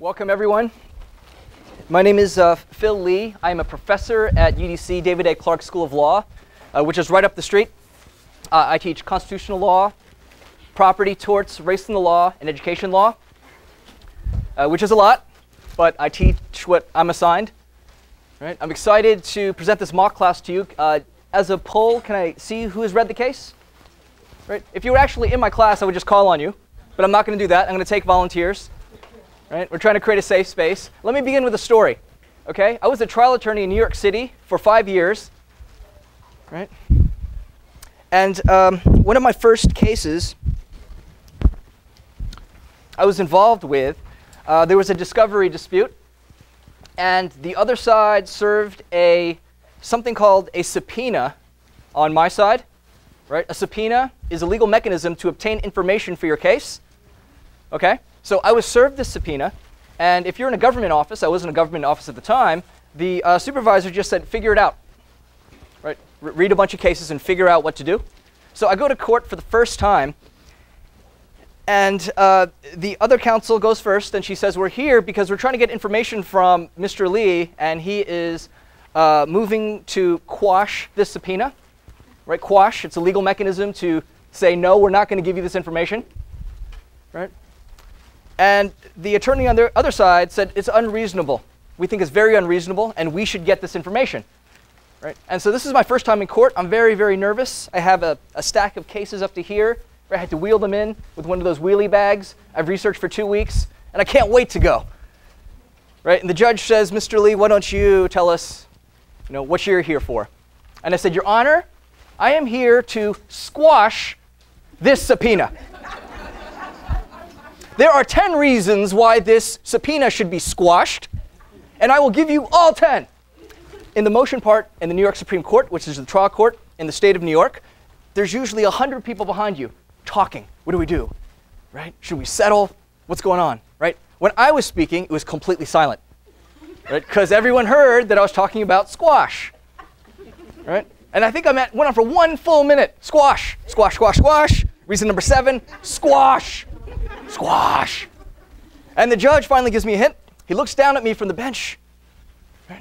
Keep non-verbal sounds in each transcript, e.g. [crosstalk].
Welcome, everyone. My name is uh, Phil Lee. I am a professor at UDC David A. Clarke School of Law, uh, which is right up the street. Uh, I teach constitutional law, property, torts, race and the law, and education law, uh, which is a lot, but I teach what I'm assigned. Right? I'm excited to present this mock class to you. Uh, as a poll, can I see who has read the case? Right? If you were actually in my class, I would just call on you, but I'm not going to do that. I'm going to take volunteers. Right? We're trying to create a safe space. Let me begin with a story. Okay? I was a trial attorney in New York City for five years. Right? And um, one of my first cases I was involved with, uh, there was a discovery dispute, and the other side served a something called a subpoena on my side. Right? A subpoena is a legal mechanism to obtain information for your case. Okay? So I was served this subpoena, and if you're in a government office, I was in a government office at the time, the uh, supervisor just said, figure it out. Right? R read a bunch of cases and figure out what to do. So I go to court for the first time, and uh, the other counsel goes first, and she says, we're here because we're trying to get information from Mr. Lee, and he is uh, moving to quash this subpoena. Right? Quash, it's a legal mechanism to say, no, we're not going to give you this information. Right? And the attorney on the other side said it's unreasonable. We think it's very unreasonable, and we should get this information. Right? And so this is my first time in court. I'm very, very nervous. I have a, a stack of cases up to here. I had to wheel them in with one of those wheelie bags. I've researched for two weeks, and I can't wait to go. Right? And the judge says, Mr. Lee, why don't you tell us, you know, what you're here for? And I said, Your Honor, I am here to squash this subpoena. There are 10 reasons why this subpoena should be squashed, and I will give you all 10. In the motion part in the New York Supreme Court, which is the trial court in the state of New York, there's usually 100 people behind you talking. What do we do? Right? Should we settle? What's going on? Right? When I was speaking, it was completely silent. Right? Because everyone heard that I was talking about squash. Right? And I think I went on for one full minute. Squash, squash, squash, squash. Reason number seven, squash. Squash. And the judge finally gives me a hint. He looks down at me from the bench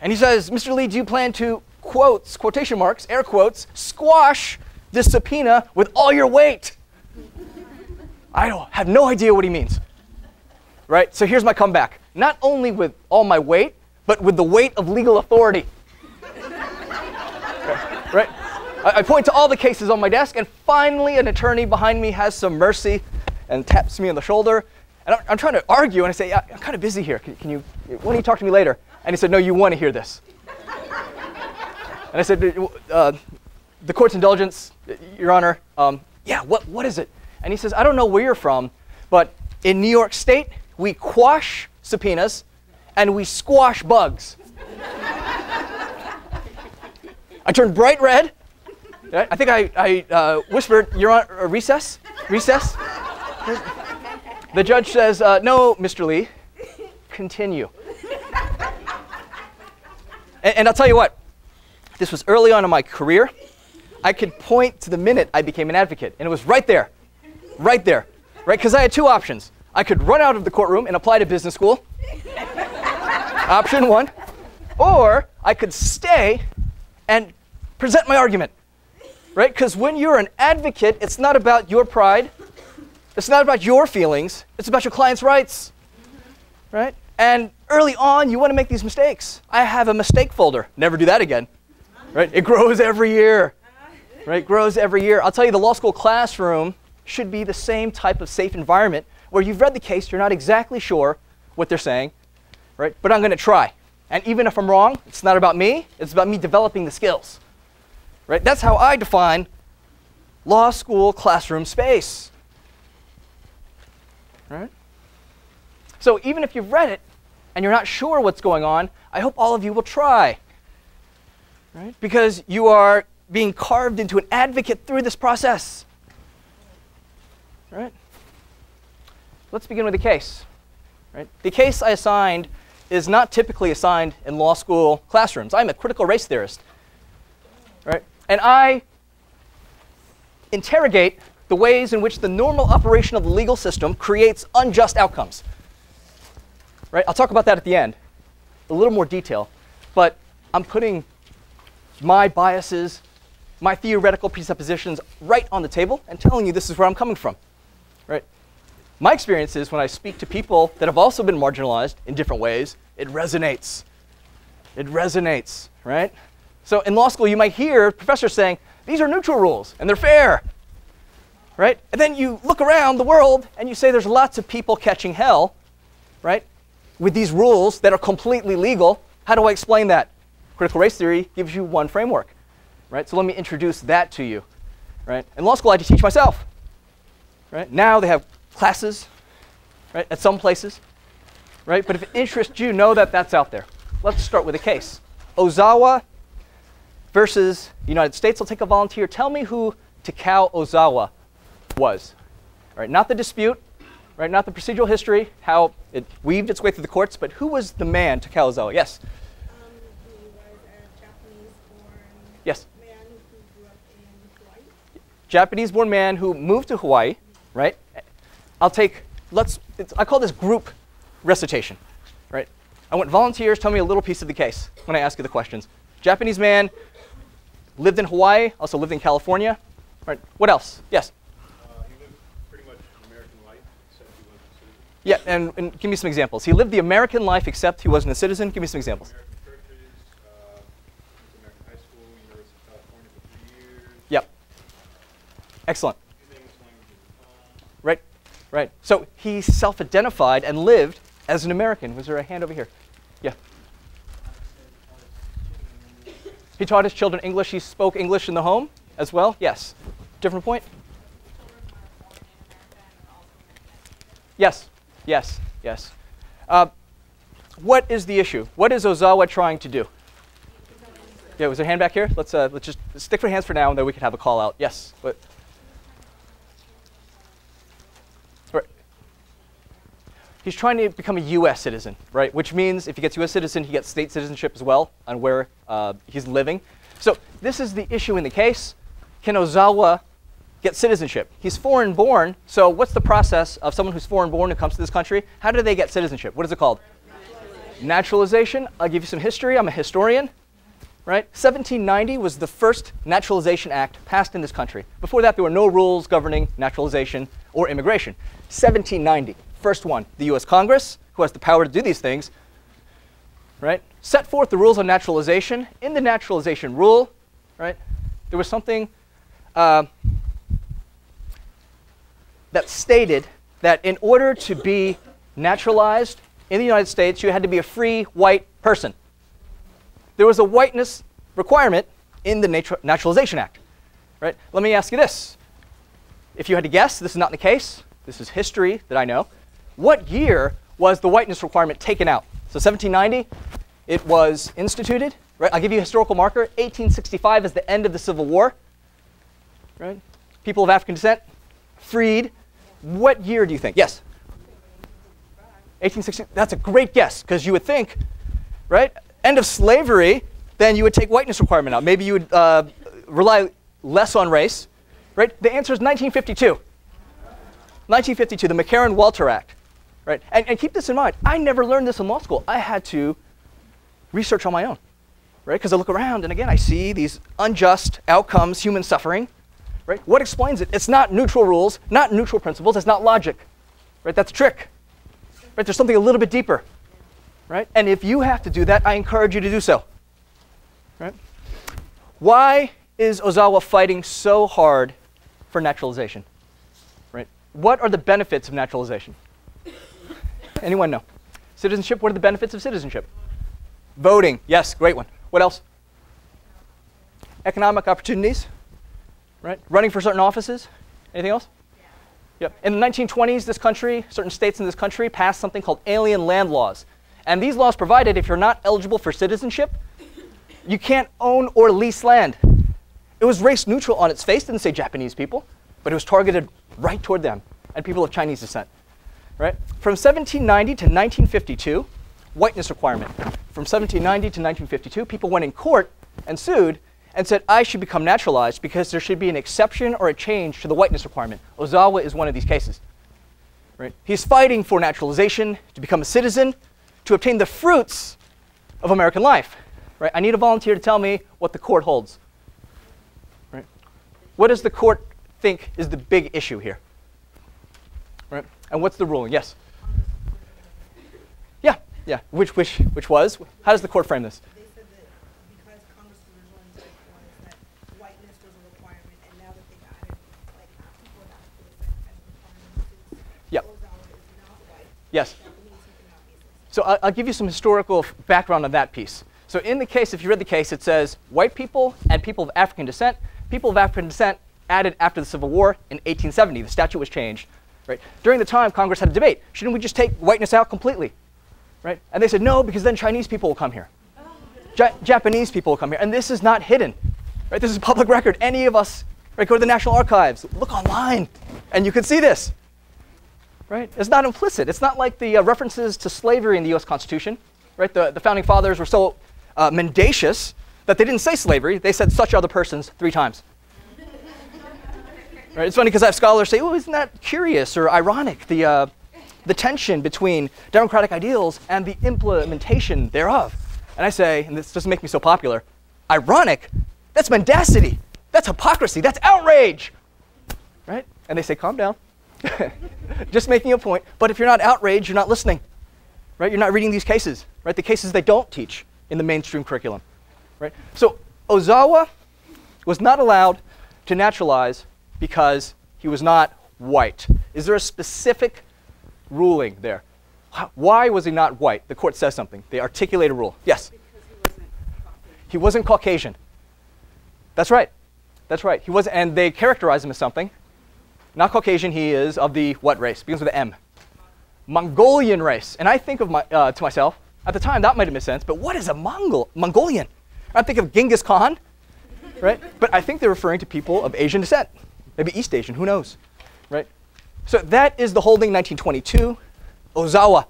and he says, Mr. Lee, do you plan to, quotes, quotation marks, air quotes, squash this subpoena with all your weight? I don't have no idea what he means. Right? So here's my comeback. Not only with all my weight, but with the weight of legal authority. [laughs] right? I point to all the cases on my desk, and finally, an attorney behind me has some mercy and taps me on the shoulder. And I'm, I'm trying to argue, and I say, I'm kind of busy here. Can, can, you, why don't you talk to me later? And he said, no, you want to hear this. and I said, uh, the court's indulgence, Your Honor, um, yeah, what, what is it? And he says, I don't know where you're from, but in New York State, we quash subpoenas and we squash bugs. I turned bright red. I think I, I uh, whispered, You're on uh, recess? Recess? The judge says, uh, No, Mr. Lee, continue. and, and I'll tell you what, this was early on in my career. I could point to the minute I became an advocate, and it was right there, right there, right? Because I had two options. I could run out of the courtroom and apply to business school, option one, or I could stay and present my argument, right? Because when you're an advocate, it's not about your pride, it's not about your feelings, it's about your client's rights, right? And early on, you want to make these mistakes. I have a mistake folder. Never do that again, right? It grows every year, right? Grows every year. I'll tell you, the law school classroom should be the same type of safe environment where you've read the case, you're not exactly sure what they're saying, right? But I'm going to try. And even if I'm wrong, it's not about me, it's about me developing the skills. Right? That's how I define law school classroom space. Right? So even if you've read it and you're not sure what's going on, I hope all of you will try. Right? Because you are being carved into an advocate through this process. Right? Let's begin with the case. Right? The case I assigned is not typically assigned in law school classrooms. I'm a critical race theorist. Right? And I interrogate the ways in which the normal operation of the legal system creates unjust outcomes. Right? I'll talk about that at the end, a little more detail. But I'm putting my biases, my theoretical presuppositions right on the table and telling you this is where I'm coming from. Right? My experience is when I speak to people that have also been marginalized in different ways, it resonates. It resonates, right? So in law school, you might hear professors saying, these are neutral rules and they're fair, right? And then you look around the world and you say there's lots of people catching hell, right? With these rules that are completely legal. How do I explain that? Critical race theory gives you one framework, right? So let me introduce that to you, right? In law school, I had to teach myself, right? Now they have classes, right, at some places, right? But if it interests you, know that that's out there. Let's start with a case. Ozawa versus United States. I'll take a volunteer. Tell me who Takao Ozawa was. Right, not the dispute, right, not the procedural history, how it weaved its way through the courts, but who was the man, Takao Ozawa? Yes? Um, he was a Japanese-born yes. man who grew up in Hawaii. Japanese-born man who moved to Hawaii, right? I'll take, let's, I call this group recitation, right? I want volunteers tell me a little piece of the case when I ask you the questions. Japanese man, lived in Hawaii, also lived in California. Right. What else? Yes? Uh, he lived pretty much an American life, except he wasn't a citizen. Yeah, and, and, give me some examples. He lived the American life except he wasn't a citizen. Give me some examples. Uh, American high school, University of California for three years. Yep. Excellent. His English language was fine. Right, right. So he self-identified and lived as an American. Was there a hand over here? Yeah. He taught his children English. He spoke English in the home as well? Yes. Different point? Yes, yes, yes. Uh, what is the issue? What is Ozawa trying to do? Yeah, was there a hand back here? Let's, uh, let's just stick for hands for now, and then we can have a call out. Yes. What? Right. He's trying to become a U.S. citizen, right? Which means if he gets U.S. citizen, he gets state citizenship as well on where uh, he's living. So this is the issue in the case. Can Ozawa get citizenship? He's foreign born, so what's the process of someone who's foreign born who comes to this country? How do they get citizenship? What is it called? Naturalization. Naturalization. I'll give you some history. I'm a historian. Right? 1790 was the first Naturalization Act passed in this country. Before that, there were no rules governing naturalization or immigration. 1790, first one. The US Congress, who has the power to do these things, right, set forth the rules on naturalization. In the naturalization rule, right, there was something uh, that stated that in order to be naturalized in the United States, you had to be a free white person. There was a whiteness requirement in the Natu Naturalization Act. Right? Let me ask you this. If you had to guess, this is not the case. This is history that I know. What year was the whiteness requirement taken out? So 1790, it was instituted. Right? I'll give you a historical marker. 1865 is the end of the Civil War right? People of African descent, freed. What year do you think? Yes? 1860. That's a great guess because you would think, right? End of slavery, then you would take whiteness requirement out. Maybe you would uh, rely less on race, right? The answer is 1952. 1952, the McCarran-Walter Act, right? And, and keep this in mind. I never learned this in law school. I had to research on my own, right? Because I look around and again, I see these unjust outcomes, human suffering, Right? What explains it? It's not neutral rules, not neutral principles, it's not logic. Right? That's a trick. Right? There's something a little bit deeper. Right? And if you have to do that, I encourage you to do so. Right? Why is Ozawa fighting so hard for naturalization? Right? What are the benefits of naturalization? Anyone know? Citizenship, what are the benefits of citizenship? Voting, yes, great one. What else? Economic opportunities, right? Running for certain offices. Anything else? Yeah. Yep. In the 1920s, this country, certain states in this country, passed something called alien land laws. And these laws provided if you're not eligible for citizenship, you can't own or lease land. It was race neutral on its face, didn't say Japanese people, but it was targeted right toward them and people of Chinese descent. Right? From 1790 to 1952, whiteness requirement. From 1790 to 1952, people went in court and sued and said, I should become naturalized because there should be an exception or a change to the whiteness requirement. Ozawa is one of these cases. Right? He's fighting for naturalization to become a citizen, to obtain the fruits of American life. Right? I need a volunteer to tell me what the court holds. Right? What does the court think is the big issue here? Right? And what's the ruling? Yes. Yeah, yeah. Which, which, which was? How does the court frame this? They said that because Congress originally said was that whiteness was a requirement, and now that they've added, like, people have asked for the second as a requirement since Yep. Ozawa is not white, Yes. So I'll, I'll give you some historical background on that piece. So in the case, if you read the case, it says white people and people of African descent. People of African descent added after the Civil War in 1870. The statute was changed. Right? During the time, Congress had a debate. Shouldn't we just take whiteness out completely? Right? And they said no, because then Chinese people will come here. Ja- Japanese people will come here. And this is not hidden. Right? This is public record. Any of us, right, go to the National Archives, look online, and you can see this right? It's not implicit. It's not like the uh, references to slavery in the U.S. Constitution, right? The, the founding fathers were so uh, mendacious that they didn't say slavery. They said such other persons three times. [laughs] right? It's funny because I have scholars say, "Oh, isn't that curious or ironic? The uh, the tension between democratic ideals and the implementation thereof." And I say, and this doesn't make me so popular, ironic? That's mendacity. That's hypocrisy. That's outrage. Right? And they say, calm down. [laughs] Just making a point. But if you're not outraged, you're not listening. Right? You're not reading these cases. Right? The cases they don't teach in the mainstream curriculum. Right? So Ozawa was not allowed to naturalize because he was not white. Is there a specific ruling there? Why was he not white? The court says something. They articulate a rule. Yes? He wasn't Caucasian. That's right. That's right. He was, and they characterize him as something. Not Caucasian. He is of the what race? Begins with an M. Mongolian race. And I think of my, uh, to myself at the time that might have made sense. But what is a Mongol? Mongolian? I think of Genghis Khan, right? But I think they're referring to people of Asian descent, maybe East Asian. Who knows, right? So that is the holding 1922, Ozawa.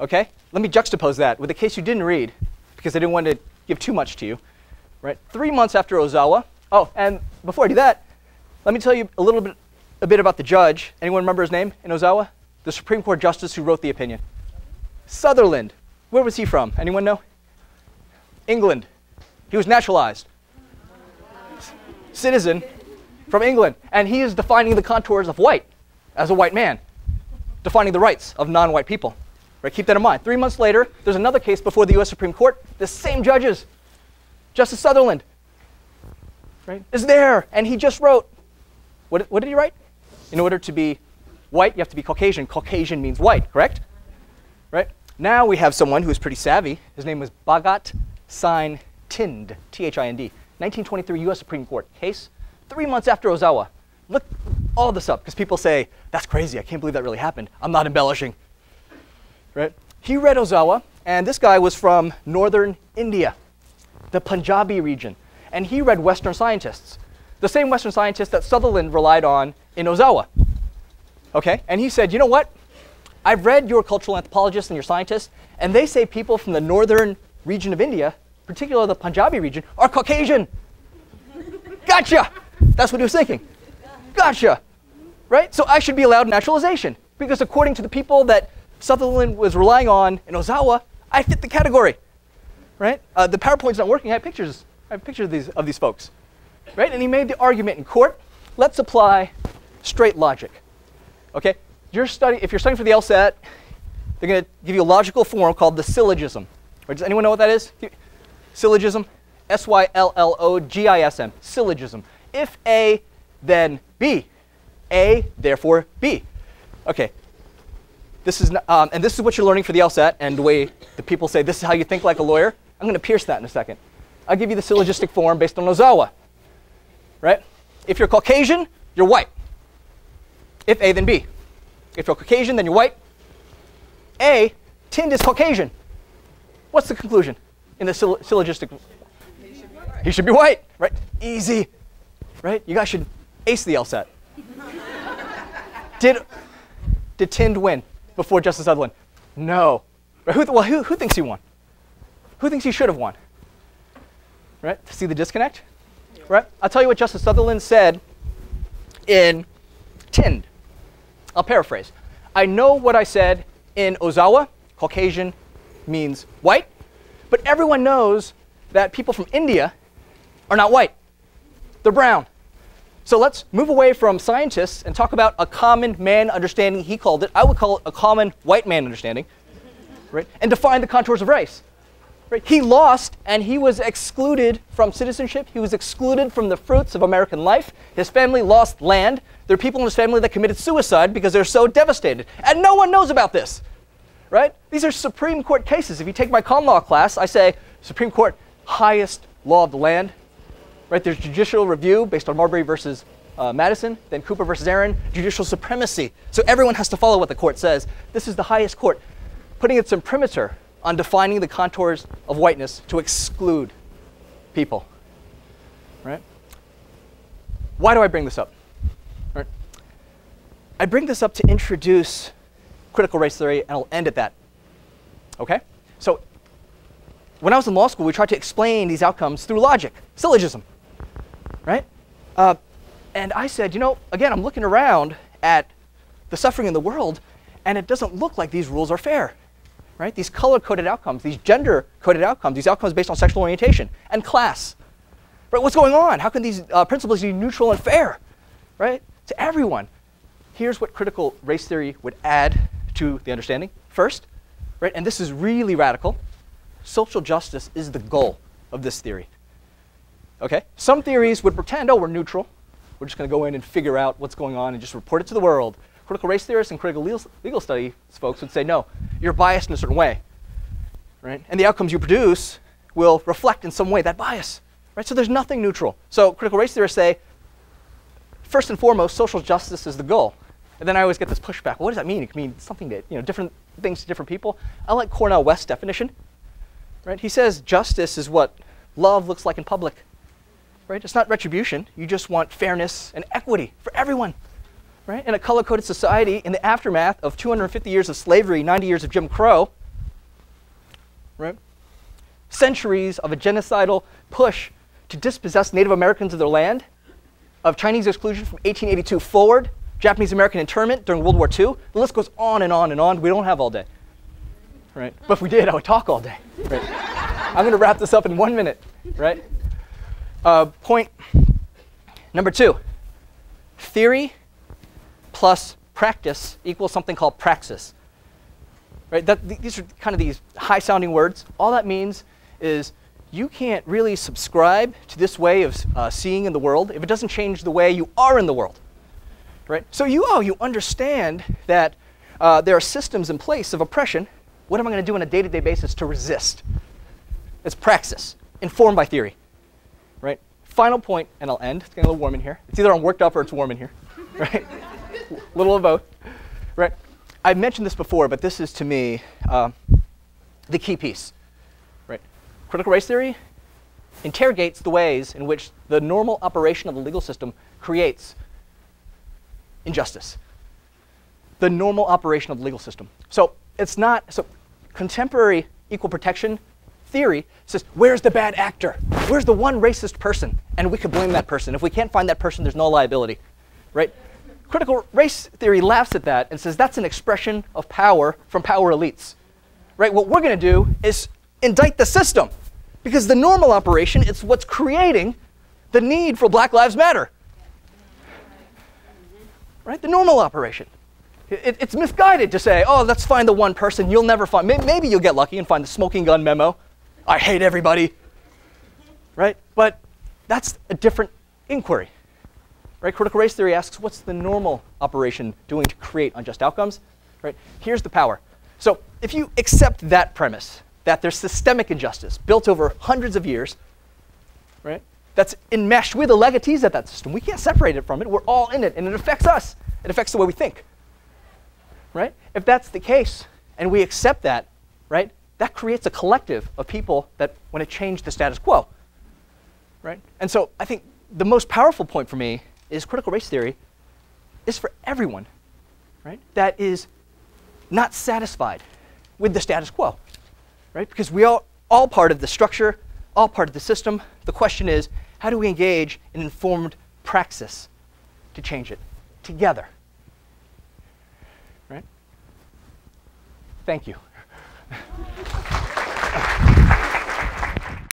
Okay. Let me juxtapose that with a case you didn't read because I didn't want to give too much to you right? Three months after Ozawa. Oh, and before I do that, let me tell you a little bit, a bit about the judge. Anyone remember his name in Ozawa? The Supreme Court justice who wrote the opinion. Sutherland. Where was he from? Anyone know? England. He was naturalized. Citizen from England. And he is defining the contours of white as a white man, defining the rights of non white people. Right? Keep that in mind. Three months later, there's another case before the US Supreme Court. The same judges Justice Sutherland, right, is there, and he just wrote. What, what did he write? In order to be white, you have to be Caucasian. Caucasian means white, correct? Right? Now we have someone who is pretty savvy. His name was Bhagat Singh Thind, T-H-I-N-D, 1923 U.S. Supreme Court case, three months after Ozawa. Look all this up because people say that's crazy. I can't believe that really happened. I'm not embellishing. Right? He read Ozawa, and this guy was from northern India the Punjabi region. And he read Western scientists, the same Western scientists that Sutherland relied on in Ozawa. Okay? And he said, you know what? I've read your cultural anthropologists and your scientists, and they say people from the northern region of India, particularly the Punjabi region, are Caucasian. gotcha! That's what he was thinking. Gotcha! Right? So I should be allowed naturalization. Because according to the people that Sutherland was relying on in Ozawa, I fit the category right? Uh, the PowerPoint's not working. I have pictures. I have pictures of these of these folks, right? And he made the argument in court. Let's apply straight logic. Okay, you're study if you're studying for the LSAT, they're going to give you a logical form called the syllogism. Right? Does anyone know what that is? Syllogism, S Y L L O G I S M. Syllogism. If A, then B. A, therefore B. Okay, this is, um, and this is what you're learning for the LSAT, and the way the people say this is how you think like a lawyer. I'm going to pierce that in a second. I'll give you the syllogistic form based on Ozawa. Right? If you're Caucasian, you're white. If A, then B. If you're Caucasian, then you're white. A, Thind is Caucasian. What's the conclusion in the syll- syllogistic? He should be white, right? Easy, right? You guys should ace the LSAT. Did did Thind win before Justice Sutherland? No. Right, Who, well, who, who thinks he won? Who thinks he should have won? Right? See the disconnect? Right? I'll tell you what Justice Sutherland said in Thind. I'll paraphrase. I know what I said in Ozawa Caucasian means white, but everyone knows that people from India are not white. They're brown. So let's move away from scientists and talk about a common man understanding, he called it. I would call it a common white man understanding, right? And define the contours of race. Right? He lost and he was excluded from citizenship. He was excluded from the fruits of American life. His family lost land. There are people in his family that committed suicide because they're so devastated. And no one knows about this. Right? These are Supreme Court cases. If you take my con law class, I say Supreme Court, highest law of the land. Right? There's judicial review based on Marbury versus uh, Madison, then Cooper versus Aaron, judicial supremacy. So everyone has to follow what the court says. This is the highest court, putting its imprimatur on defining the contours of whiteness to exclude people. Right? Why do I bring this up? Right? I bring this up to introduce critical race theory, and I'll end at that. Okay? So, when I was in law school, we tried to explain these outcomes through logic, syllogism. Right? Uh, and I said, you know, again, I'm looking around at the suffering in the world, and it doesn't look like these rules are fair right? These color-coded outcomes, these gender-coded outcomes, these outcomes based on sexual orientation and class. Right? What's going on? How can these uh, principles be neutral and fair, right? To everyone. Here's what critical race theory would add to the understanding. First, right, and this is really radical, social justice is the goal of this theory. Okay? Some theories would pretend, oh, we're neutral. We're just going to go in and figure out what's going on and just report it to the world critical race theorists and critical legal, studies folks would say, no, you're biased in a certain way. Right? And the outcomes you produce will reflect in some way that bias. Right? So there's nothing neutral. So critical race theorists say, first and foremost, social justice is the goal. And then I always get this pushback. What does that mean? It can mean something that, you know, different things to different people. I like Cornel West's definition. Right? He says justice is what love looks like in public. Right? It's not retribution. You just want fairness and equity for everyone right? In a color-coded society, in the aftermath of 250 years of slavery, 90 years of Jim Crow, right? Centuries of a genocidal push to dispossess Native Americans of their land, of Chinese exclusion from 1882 forward, Japanese American internment during World War II. The list goes on and on and on. We don't have all day, right? But if we did, I would talk all day. Right? I'm going to wrap this up in one minute, right? Uh, point number two: theory plus practice equals something called praxis. Right? That, th these are kind of these high sounding words. All that means is you can't really subscribe to this way of uh, seeing in the world if it doesn't change the way you are in the world. Right? So you, oh, you understand that uh, there are systems in place of oppression. What am I going to do on a day-to-day -day basis to resist? It's praxis, informed by theory. Right? Final point, and I'll end. It's getting a little warm in here. It's either I'm worked up or it's warm in here. [laughs] Right? [laughs] little of both, right? I've mentioned this before, but this is to me uh, the key piece, right? Critical race theory interrogates the ways in which the normal operation of the legal system creates injustice. The normal operation of the legal system. So it's not, so contemporary equal protection theory says, where's the bad actor? Where's the one racist person? And we could blame that person. If we can't find that person, there's no liability, right? Critical race theory laughs at that and says that's an expression of power from power elites. Right? What we're going to do is indict the system because the normal operation is what's creating the need for Black Lives Matter. Right? The normal operation. It, it's misguided to say, oh, let's find the one person you'll never find. Maybe you'll get lucky and find the smoking gun memo. I hate everybody. Right? But that's a different inquiry. Right? Critical race theory asks, what's the normal operation doing to create unjust outcomes? Right? Here's the power. So if you accept that premise, that there's systemic injustice built over hundreds of years, right? That's enmeshed with the legatees of that system. We can't separate it from it. We're all in it, and it affects us. It affects the way we think. Right? If that's the case, and we accept that, right, that creates a collective of people that want to change the status quo. Right? And so I think the most powerful point for me is critical race theory is for everyone, right? That is not satisfied with the status quo, right? Because we are all part of the structure, all part of the system. The question is, how do we engage in informed praxis to change it together? Right? Thank you. [laughs]